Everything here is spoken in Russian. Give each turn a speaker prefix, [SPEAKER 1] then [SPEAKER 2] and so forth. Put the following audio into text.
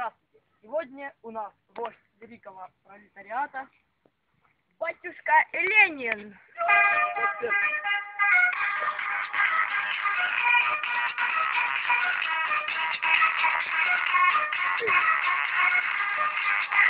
[SPEAKER 1] Здравствуйте! Сегодня у нас вождь великого пролетариата
[SPEAKER 2] батюшка Ленин.
[SPEAKER 3] Thank you.